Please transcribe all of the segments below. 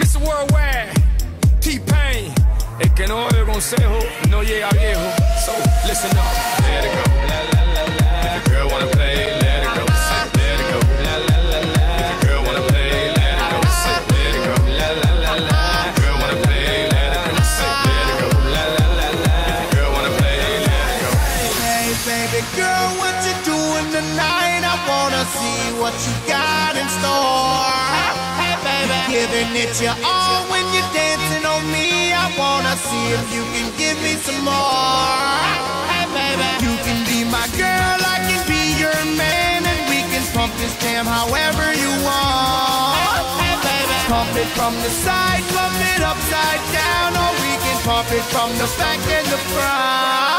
Mr. Worldwide, T-Pain. El que no oye consejo no llega viejo. So, listen up. Let it go. La, la, la, la. If the girl wanna play, let it go. Let it go. Let it go. Let it go. Let it go. Let it go. Let it go. Hey, baby girl, what you doing tonight? I wanna see what you got giving it your all when you're dancing on me. I wanna see if you can give me some more. Hey, baby, you can be my girl, I can be your man, and we can pump this jam however you want. Hey, baby, pump it from the side, pump it upside down, or we can pump it from the back and the front.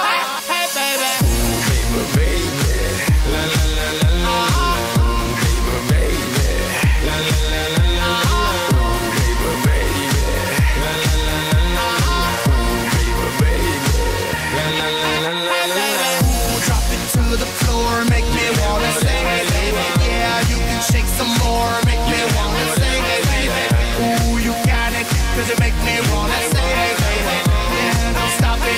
Cause you make me wanna sing it, baby. Yeah, don't stop it.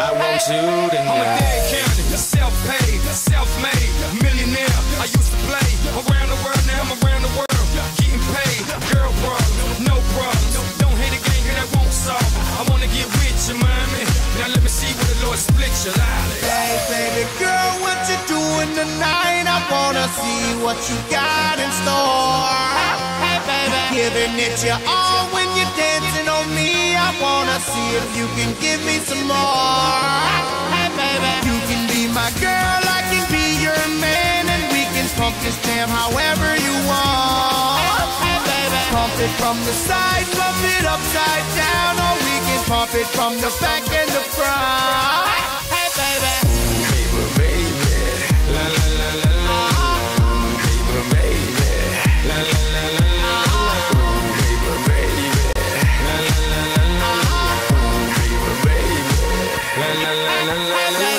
I want you tonight. I'm a Dade County, self-paid, self-made, millionaire. I used to play around the world, now I'm around the world, getting paid. Girl problems, no problems. Don't hate a gang that won't solve. I wanna get with you, mommy. Now let me see where the Lord split your life. Hey, baby girl, what you doing tonight? I wanna see what you got in store. Hey, baby, giving it your all wanna see if you can give me some more. Hey, baby, you can be my girl, I can be your man, and we can pump this jam however you want. Hey, baby, pump it from the side, pump it upside down, or we can pump it from the back and. la la la la